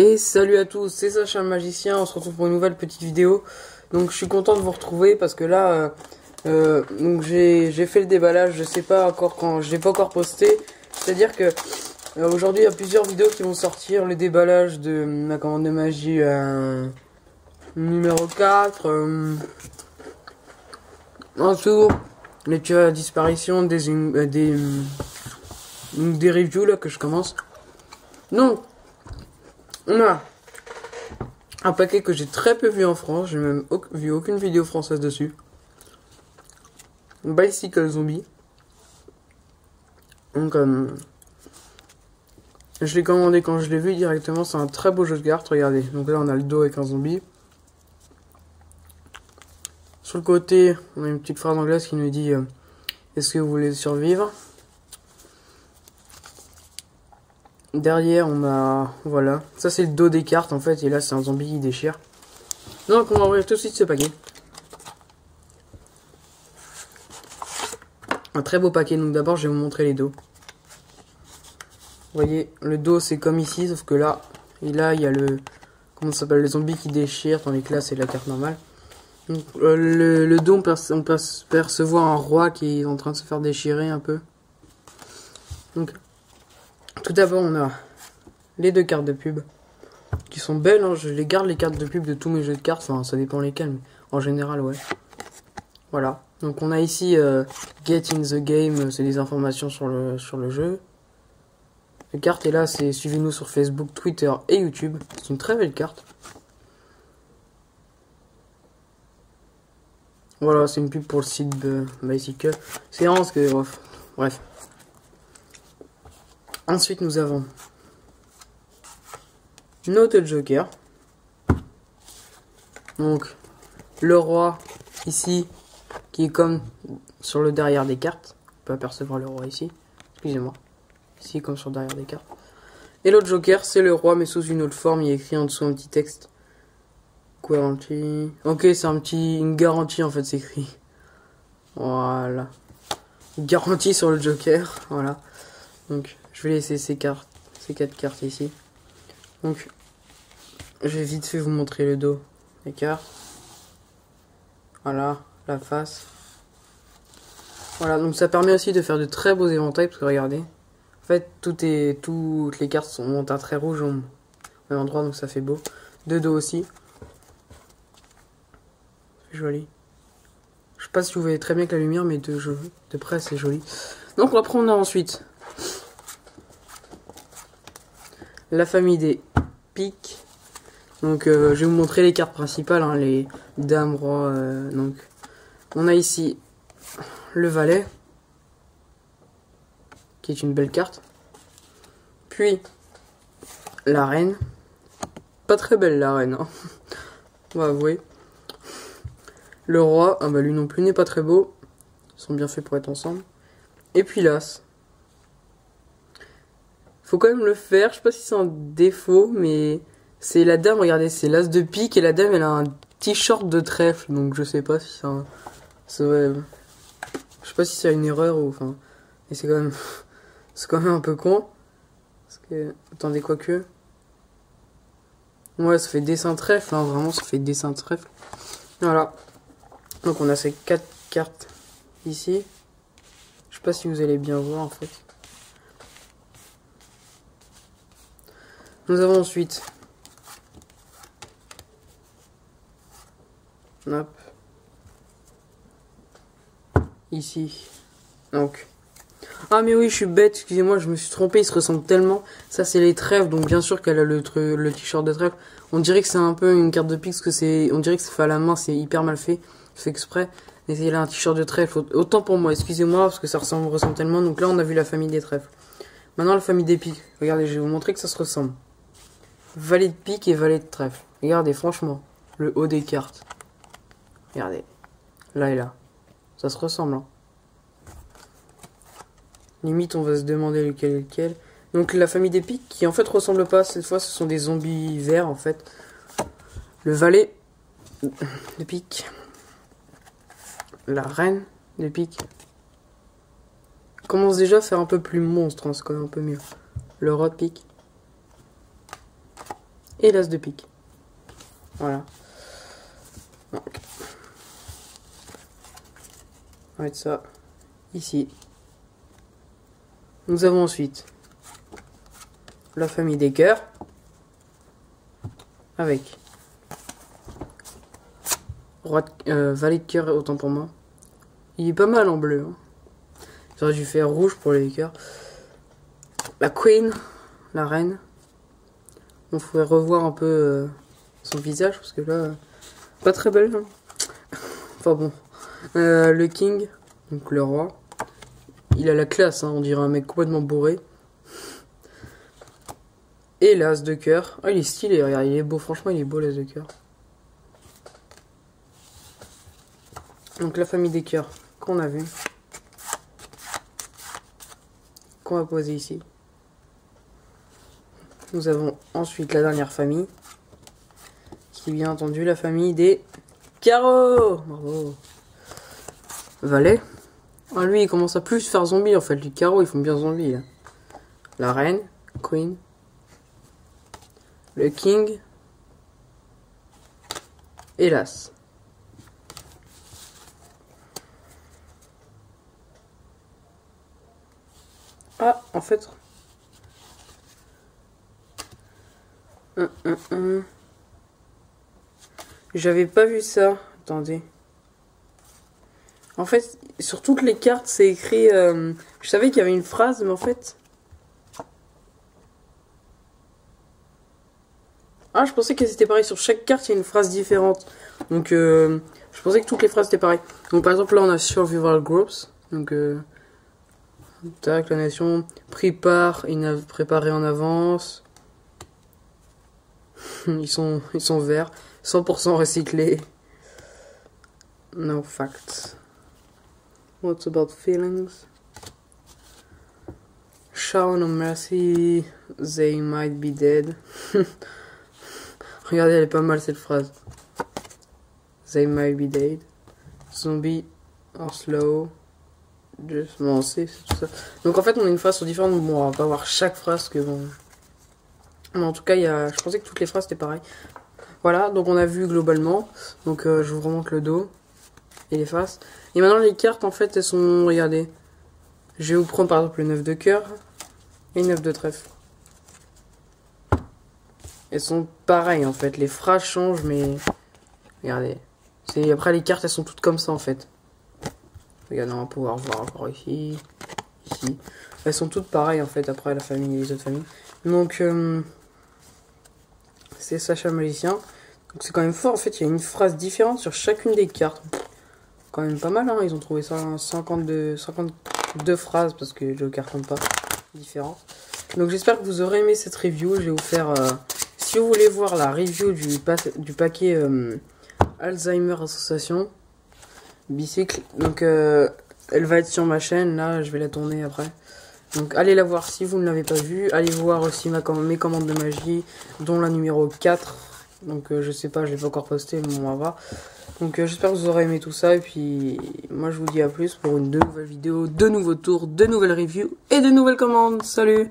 Et salut à tous, c'est Sacha le magicien, on se retrouve pour une nouvelle petite vidéo. Donc je suis content de vous retrouver parce que là, euh, euh, j'ai fait le déballage, je sais pas encore quand, je l'ai pas encore posté. C'est-à-dire que euh, aujourd'hui il y a plusieurs vidéos qui vont sortir, le déballage de ma commande de magie numéro 4. en dessous, les tueurs disparition des, des, des reviews là que je commence. Donc, on a un paquet que j'ai très peu vu en France. J'ai même vu aucune vidéo française dessus. Bicycle Zombie. Donc, euh, je l'ai commandé quand je l'ai vu directement. C'est un très beau jeu de cartes. Regardez. Donc là, on a le dos avec un zombie. Sur le côté, on a une petite phrase anglaise qui nous dit euh, Est-ce que vous voulez survivre? Derrière, on a... Voilà. Ça, c'est le dos des cartes, en fait. Et là, c'est un zombie qui déchire. Donc, on va ouvrir tout de suite ce paquet. Un très beau paquet. Donc, d'abord, je vais vous montrer les dos. Vous voyez, le dos, c'est comme ici, sauf que là... Et là, il y a le... Comment ça s'appelle Le zombie qui déchire, tandis que là, c'est la carte normale. Donc, euh, le, dos, on peut, on peut percevoir un roi qui est en train de se faire déchirer un peu. Donc, tout d'abord, on a les deux cartes de pub qui sont belles. Hein. Je les garde les cartes de pub de tous mes jeux de cartes. Enfin, ça dépend lesquels, mais en général, ouais. Voilà. Donc, on a ici euh, Get in the Game. C'est des informations sur le, sur le jeu. La carte est là, c'est suivez-nous sur Facebook, Twitter et YouTube. C'est une très belle carte. Voilà, c'est une pub pour le site de Bicycle. C'est vraiment ce que. Bref. Ensuite, nous avons notre Joker. Donc, le roi ici, qui est comme sur le derrière des cartes. On peut apercevoir le roi ici. Excusez-moi. Ici, comme sur le derrière des cartes. Et l'autre Joker, c'est le roi, mais sous une autre forme. Il est écrit en dessous un petit texte. Guarantee. Ok, c'est un petit, une garantie en fait, c'est écrit. Voilà. garantie sur le Joker. Voilà. Donc, je vais laisser ces cartes, ces quatre cartes ici. Donc, je vais vite fait vous montrer le dos des cartes. Voilà, la face. Voilà, donc ça permet aussi de faire de très beaux éventails, parce que regardez. En fait, tout toutes les cartes sont ont un trait rouge au même endroit, donc ça fait beau. De dos aussi. C'est joli. Je sais pas si vous voyez très bien avec la lumière, mais de, de près, c'est joli. Donc on a ensuite la famille des piques. Donc euh, je vais vous montrer les cartes principales, hein, les dames, rois. Euh, donc on a ici le valet, qui est une belle carte. Puis la reine, pas très belle la reine, hein. on va avouer. Le roi, ah bah lui non plus n'est pas très beau, ils sont bien faits pour être ensemble. Et puis l'as, faut quand même le faire. Je sais pas si c'est un défaut, mais c'est la dame, regardez, c'est l'as de pique et la dame elle a un t-shirt de trèfle, donc je sais pas si c'est un. Je sais pas si c'est une erreur ou enfin. Et c'est quand même. c'est quand même un peu con. Parce que. Attendez, quoi que. Ouais, ça fait dessin trèfle, hein, vraiment, ça fait dessin trèfle. Voilà. Donc on a ces quatre cartes ici. Je sais pas si vous allez bien voir en fait. Nous avons ensuite Hop. Ici. Donc. Ah mais oui, je suis bête, excusez-moi, je me suis trompé, ils se ressemblent tellement. Ça c'est les trèfles, donc bien sûr qu'elle a le, le t-shirt de trèfle. On dirait que c'est un peu une carte de pique, que c'est, on dirait que c'est fait à la main, c'est hyper mal fait, c'est exprès. Mais il a un t-shirt de trèfle, autant pour moi, excusez-moi, parce que ça ressemble, ressemble tellement. Donc là on a vu la famille des trèfles. Maintenant la famille des piques. Regardez, je vais vous montrer que ça se ressemble. Valet de pique et valet de trèfle. Regardez, franchement, le haut des cartes. Regardez, là et là. Ça se ressemble. Hein. Limite, on va se demander lequel est lequel. Donc la famille des piques qui en fait ressemble pas. Cette fois, ce sont des zombies verts en fait. Le valet de pique. La reine de pique. Commence déjà à faire un peu plus monstre, hein, c'est quand même un peu mieux. Le roi de pique. Et l'as de pique. Voilà. Donc. On va mettre ça ici. Nous avons ensuite la famille des cœurs avec roi de, euh, valet de cœur autant pour moi. Il est pas mal en bleu. Hein. J'aurais dû faire rouge pour les cœurs. La queen, la reine. On pourrait revoir un peu euh, son visage parce que là, pas très belle. Hein. enfin bon. Euh, le king, donc le roi. Il a la classe, hein, on dirait un mec complètement bourré. Et l'as de cœur. Ah, il est stylé, regarde, il est beau. Franchement, il est beau l'as de cœur. Donc la famille des cœurs qu'on a vu. Qu'on va poser ici. Nous avons ensuite la dernière famille. Qui est bien entendu la famille des carreaux. Bravo. Valet. Ah, lui, il commence à plus faire zombie en fait. Les carreaux, ils font bien zombie. La reine, queen, le king, hélas. Ah, en fait. J'avais pas vu ça. Attendez. En fait, sur toutes les cartes, c'est écrit... Euh, je savais qu'il y avait une phrase, mais en fait... Ah, je pensais que c'était pareil. Sur chaque carte, il y a une phrase différente. Donc, euh, je pensais que toutes les phrases étaient pareilles. Donc, par exemple, là, on a Survival Groups. Donc, euh, tac, la nation prépare, préparé en avance. ils sont, ils sont verts. 100% recyclés. No facts. What's about feelings? Show no mercy, they might be dead. Regardez, elle est pas mal cette phrase. They might be dead. Zombie are slow. Just... Bon, c'est tout ça. Donc en fait, on a une phrase sur différentes. Bon, on va pas voir chaque phrase que bon. Mais en tout cas, il y a... je pensais que toutes les phrases étaient pareilles. Voilà, donc on a vu globalement. Donc euh, je vous remonte le dos et les faces. Et maintenant les cartes en fait elles sont, regardez. Je vais vous prendre par exemple le 9 de cœur et le 9 de trèfle. Elles sont pareilles en fait, les phrases changent mais regardez. Après les cartes elles sont toutes comme ça en fait. Regardez, on va pouvoir voir encore ici, ici. Elles sont toutes pareilles en fait après la famille et les autres familles. Donc euh, c'est Sacha Magicien. Donc c'est quand même fort en fait, il y a une phrase différente sur chacune des cartes quand même pas mal, hein. ils ont trouvé ça 52, 52 phrases parce que je cartonne pas différent. Donc j'espère que vous aurez aimé cette review. Je vais vous faire, euh, si vous voulez voir la review du, du paquet euh, Alzheimer Association bicycle, donc euh, elle va être sur ma chaîne. Là, je vais la tourner après. Donc allez la voir si vous ne l'avez pas vue. Allez voir aussi ma, mes commandes de magie, dont la numéro 4. Donc je sais pas, je l'ai pas encore posté, mais on va voir. Donc euh, j'espère que vous aurez aimé tout ça. Et puis moi je vous dis à plus pour une de vidéos, de nouveaux tours, de nouvelles reviews et de nouvelles commandes. Salut